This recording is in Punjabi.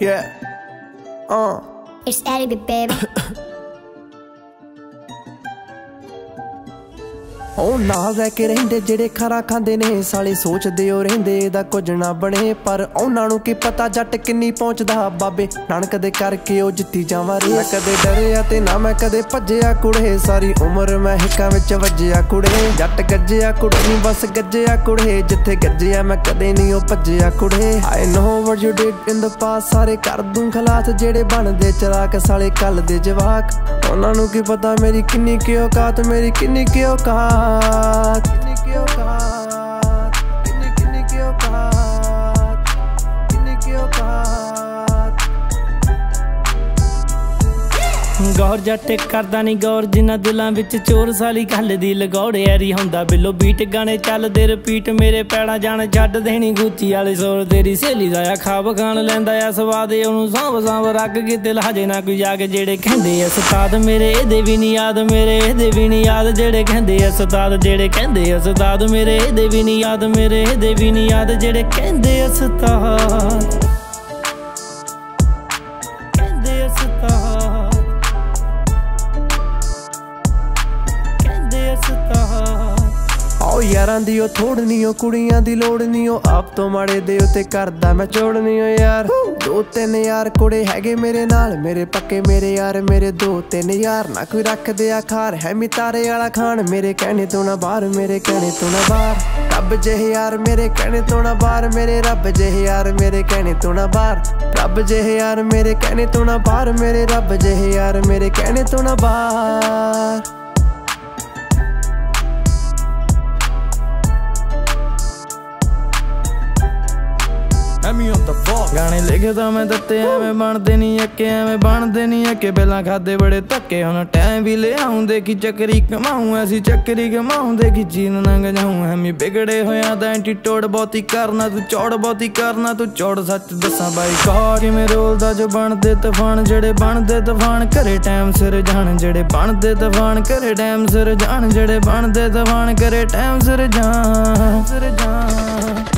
Yeah. Uh. It's Eddie, baby. ਉਹ ਨਾਲ ਰਹਿ ਕੇ ਰਹਿੰਦੇ ਜਿਹੜੇ ਖਰਾ ਖਾਂਦੇ ਨੇ, ਸਾਲੇ ਸੋਚਦੇ ਹੋ ਰਹਿੰਦੇ, ਇਹਦਾ ਕੁਝ ਨਾ ਬਣੇ। ਪਰ ਉਹਨਾਂ ਨੂੰ ਕੀ ਪਤਾ ਜੱਟ ਕਿੰਨੀ ਪਹੁੰਚਦਾ? ਬਾਬੇ ਨਾਨਕ ਦੇ ਕਰਕੇ ਉਹ ਜਿੱਤੀ ਜਾਵਾਂ। ਰੇ ਕਦੇ ਡਰਿਆ ਤੇ ਨਾ ਮੈਂ ਕਦੇ ਭੱਜਿਆ ਕੁੜੇ। ਸਾਰੀ ਉਮਰ ਮੈਂ ਹਿੱਕਾਂ ਵਿੱਚ ਵੱਜਿਆ ਕੁੜੇ। ਜੱਟ ਗੱਜਿਆ ਕੁੜੇ, ਨਹੀਂ ਬਸ ਗੱਜਿਆ ਕੁੜੇ। ਜਿੱਥੇ ਗੱਜਿਆ ਮੈਂ ਕਦੇ ਨਹੀਂ ਉਹ ਭੱਜਿਆ ਕੁੜੇ। ਆਈ ਨੋ ਵਾਟ ਯੂ ਡਿਡ ਇਨ ਦ ਪਾਸ ਸਾਰੇ ਕਰ ਦੂੰ ਖਲਾਸ ਜਿਹੜੇ ਬਣਦੇ ਚਲਾਕ, ਸਾਲੇ ਕੱਲ ਦੇ ਜਵਾਕ। ਉਹਨਾਂ ਨੂੰ ਕੀ ਪਤਾ ਮੇਰੀ ਕਿੰਨੀ ਕੀ ਕਾਤ ਮੇਰੀ ਕਿੰਨੀ ਕੀ ਔਕਾਤ? heart ਗੌਰ ਜੱਟ ਕਰਦਾ ਨਹੀਂ ਗੌਰ, ਜਿਨ੍ਹਾਂ ਦਿਲਾਂ ਵਿੱਚ ਚੋਰ ਸਾਲੀ ਗੱਲ ਦੀ ਲਗੌੜ ਐਰੀ ਹੁੰਦਾ। ਬਿੱਲੋ ਬੀਟ ਗਾਣੇ ਚੱਲਦੇ ਰਿਪੀਟ ਮੇਰੇ ਪੈੜਾਂ ਜਾਣ ਛੱਡ ਦੇਣੀ ਗੁੱਚੀ ਵਾਲੇ ਸੋਰ। ਤੇਰੀ ਸਹੇਲੀ ਦਾ ਆ ਖਾਬ ਖਾਣ ਲੈਂਦਾ ਆ, ਸਵਾਦ ਉਹਨੂੰ ਸਾਂਭ ਸਾਂਭ ਰੱਖ ਕੇ ਤੇ ਲਾਜੇ ਨਾ ਕੋਈ ਜਾ ਕੇ ਜਿਹੜੇ ਕਹਿੰਦੇ ਆ ਸਤਾਦ ਮੇਰੇ ਇਹਦੇ ਵੀ ਨਹੀਂ ਯਾਦ, ਮੇਰੇ ਇਹਦੇ ਵੀ ਨਹੀਂ ਯਾਦ ਜਿਹੜੇ ਕਹਿੰਦੇ ਆ ਸਤਾਦ ਜਿਹੜੇ ਕਹਿੰਦੇ ਆ ਸਤਾਦ ਮੇਰੇ ਇਹਦੇ ਵੀ ਨਹੀਂ ਯਾਦ, ਮੇਰੇ ਇਹਦੇ ਵੀ ਨਹੀਂ ਯਾਦ ਜਿਹੜੇ ਕਹਿੰਦੇ ਆ ਸਤਾਦ ਆਓ ਯਾਰਾਂ ਦੀ ਉਹ ਥੋੜ ਉਹ ਕੁੜੀਆਂ ਦੀ ਲੋੜ ਉਹ ਆਪ ਤੋਂ ਮਾੜੇ ਦੇ ਉਤੇ ਕਰਦਾ ਮੈਂ ਚੋੜ ਉਹ ਯਾਰ। ਦੋ ਤਿੰਨ ਯਾਰ ਕੁੜੇ ਹੈਗੇ ਮੇਰੇ ਨਾਲ, ਮੇਰੇ ਪੱਕੇ ਮੇਰੇ ਯਾਰ, ਮੇਰੇ ਦੋ ਤਿੰਨ ਯਾਰ। ਨਾ ਕੋਈ ਰੱਖਦੇ ਆ ਖਾਰ, ਹੈ ਮੀ ਤਾਰੇ ਵਾਲਾ ਖਾਨ ਮੇਰੇ ਕਹਿਣੇ ਤੋਂ ਨਾ ਬਾਹਰ, ਮੇਰੇ ਕਹਿਣੇ ਤੋਂ ਨਾ ਬਾਹਰ। ਰੱਬ ਜਿਹੇ ਯਾਰ, ਮੇਰੇ ਕਹਿਣੇ ਤੋਂ ਨਾ ਬਾਹਰ। ਮੇਰੇ ਰੱਬ ਜਿਹੇ ਯਾਰ, ਮੇਰੇ ਕਹਿਣੇ ਤੋਂ ਨਾ ਬਾਹਰ। ਰੱਬ ਜਿਹੇ ਯਾਰ, ਮੇਰੇ ਕਹਿਣੇ ਤੋਂ ਨਾ ਬਾਹਰ। ਮੇਰੇ ਰੱਬ ਜਿਹੇ ਯਾਰ, ਮੇਰੇ ਕਹਿਣੇ ਤੋਂ ਨਾ ਬਾਹਰ। Emmy on the ਗਾਣੇ ਲਿਖਦਾ ਮੈਂ ਦਿੱਤੇ, ਐਵੇਂ ਬਣਦੇ ਨਹੀਂ ਅੱਕੇ ਐਵੇਂ ਬਣਦੇ ਨਹੀਂ ਅੱਕੇ ਪਹਿਲਾਂ ਖਾਦੇ ਬੜੇ ਧੱਕੇ, ਹੁਣ ਟਾਈਮ ਵੀ ਲਿਆਉਂਦੇ ਕਿ ਚੱਕਰੀ ਕਮਾਉਂ, ਐਸੀ ਚੱਕਰੀ ਕਮਾਉਂਦੇ ਕਿ ਜੀਨ ਨੰਗ ਜਾਉਂ। ਐਵੇਂ ਵਿਗੜੇ ਹੋਇਆ ਤਾਂ ਐਂਟੀਟੋਡ ਬਹੁਤੀ ਕਰਨਾ, ਤੂੰ ਚੌੜ ਬਹੁਤੀ ਕਰਨਾ, ਤੂੰ ਚੌੜ ਸੱਚ ਦੱਸਾਂ ਬਾਈ। ਕਹਾ ਕਿਵੇਂ ਰੋਲਦਾ ਜੋ ਬਣਦੇ, ਤੂਫਾਨ ਜਿਹੜੇ ਬਣਦੇ, ਤੂਫਾਨ ਘਰੇ ਟਾਈਮ ਸਿਰ ਜਾਣ, ਜਿਹੜੇ ਬਣਦੇ, ਤੂਫਾਨ ਘਰੇ ਟਾਈਮ ਸਿਰ ਜਾਣ, ਜਿਹੜੇ ਬਣਦੇ, ਤੂਫਾਨ ਘਰੇ ਟਾਈਮ ਸਿਰ ਜਾਣ ਸਿਰ ਜਾਣ।